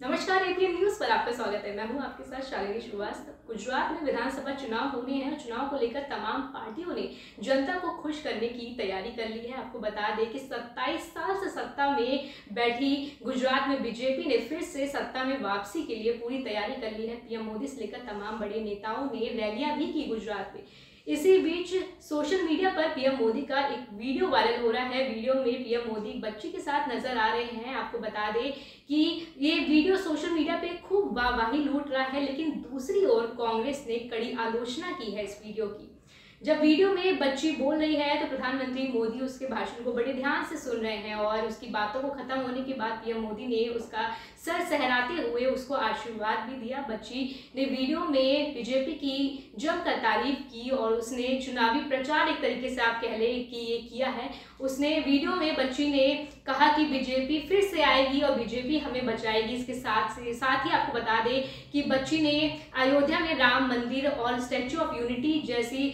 नमस्कार APN news पर आपका स्वागत है। मैं हूँ आपके साथ शालिनी श्रीवास्तव। गुजरात में विधानसभा चुनाव होने हैं और चुनाव को लेकर तमाम पार्टियों ने जनता को खुश करने की तैयारी कर ली है। आपको बता दें कि 27 साल से सत्ता में बैठी गुजरात में बीजेपी ने फिर से सत्ता में वापसी के लिए पूरी तैयारी कर ली है। पीएम मोदी से लेकर तमाम बड़े नेताओं ने रैलियाँ भी की गुजरात में। इसी बीच सोशल मीडिया पर पीएम मोदी का एक वीडियो वायरल हो रहा है। वीडियो में पीएम मोदी बच्ची के साथ नज़र आ रहे हैं। आपको बता दें कि ये वीडियो सोशल मीडिया पे खूब वाहवाही लूट रहा है, लेकिन दूसरी ओर कांग्रेस ने कड़ी आलोचना की है इस वीडियो की। जब वीडियो में बच्ची बोल रही है तो प्रधानमंत्री मोदी उसके भाषण को बड़े ध्यान से सुन रहे हैं और उसकी बातों को खत्म होने के बाद पीएम मोदी ने उसका सर सहराते हुए उसको आशीर्वाद भी दिया। बच्ची ने वीडियो में बीजेपी की जमकर तारीफ़ की और उसने चुनावी प्रचार एक तरीके से आप कह ले कि ये किया है। उसने वीडियो में बच्ची ने कहा कि बीजेपी फिर से आएगी और बीजेपी हमें बचाएगी। इसके साथ से, साथ ही आपको बता दें कि बच्ची ने अयोध्या में राम मंदिर और स्टैच्यू ऑफ़ यूनिटी जैसी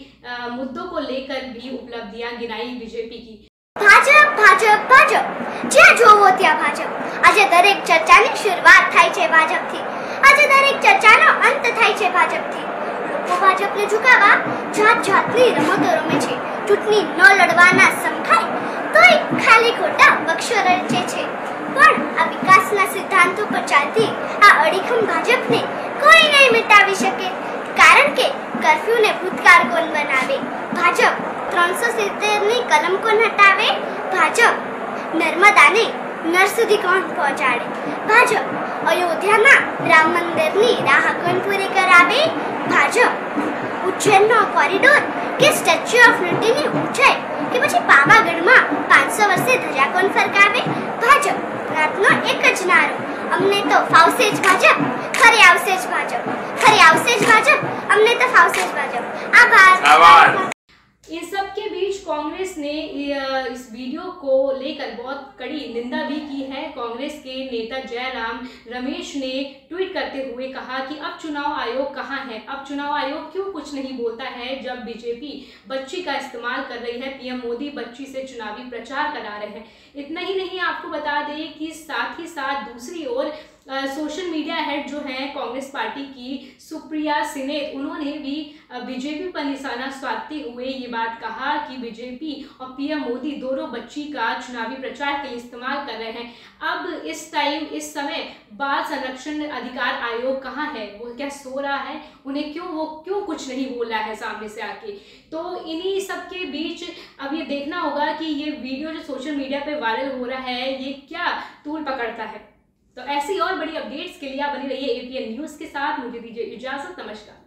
मुद्दों को लेकर भी उपलब्धियां गिनाई बीजेपी की ભાજપ ભાજપ ભાજપ જ્યાં જોવો ત્યાં ભાજપ આજે દરેક ચર્ચાની શરૂઆત થાય છે ભાજપથી આજે દરેક ચર્ચાનો અંત થાય છે ભાજપથી લોકો ભાજપને ઝુકાવા જાત જાતની રમતો રમે છે ચૂંટણી ન લડવાના સમખાય તોય ખાલી ખોટા કર્ફ્યુને ભૂતકાળ કોણ બનાવે ભાજપ ત્રણસો સિત્તેરની કલમ કોણ હટાવે ભાજપ નર્મદાને નર સુધી કોણ પહોંચાડે ભાજપ અયોધ્યાના રામ મંદિરની રાહ કોણ પૂરી કરાવે ભાજપ ઉજ્જૈનનો કોરિડોર કે સ્ટેચ્યુ ઓફ યુનિટીની ઊંચાઈ કે પછી પાવાગઢમાં પાંચસો વર્ષે ધજા કોણ ફરકાવે ભાજપ રાતનો એક જ નારો અમને તો ફાવશે જ ભાજપ. ખરી આવશે જ ભાજપ. ખરી આવશે જ ભાજપ. અમને તો ફાવશે જ ભાજપ. આભાર. આભાર. कांग्रेस ने इस वीडियो को लेकर बहुत कड़ी निंदा भी की है। कांग्रेस के नेता जयराम रमेश ने ट्वीट करते हुए कहा कि अब चुनाव आयोग कहाँ है? अब चुनाव आयोग क्यों कुछ नहीं बोलता है जब बीजेपी बच्ची का इस्तेमाल कर रही है? पीएम मोदी बच्ची से चुनावी प्रचार करा रहे हैं। इतना ही नहीं, आपको बता दें कि साथ ही साथ दूसरी ओर हेड जो हैं कांग्रेस पार्टी की सुप्रिया सिने उन्होंने भी बीजेपी पर निशाना साधते हुए ये बात कहा कि बीजेपी और पीएम मोदी दोनों बच्ची का चुनावी प्रचार के लिए इस्तेमाल कर रहे हैं। अब इस टाइम, इस समय बाल संरक्षण अधिकार आयोग कहाँ है? वो क्या सो रहा है? उन्हें क्यों वो, क्यों कुछ नहीं बोल रहा है सामने से आके? तो इन्हीं सब के बीच अब ये देखना होगा कि ये वीडियो जो सोशल मीडिया पे वायरल हो रहा है, ये क्या तूल पकड़ता है? बड़ी अपडेट्स के लिए आप बनी रहिए एपीएन न्यूज़ के साथ। मुझे दीजिए इजाज़त। नमस्कार।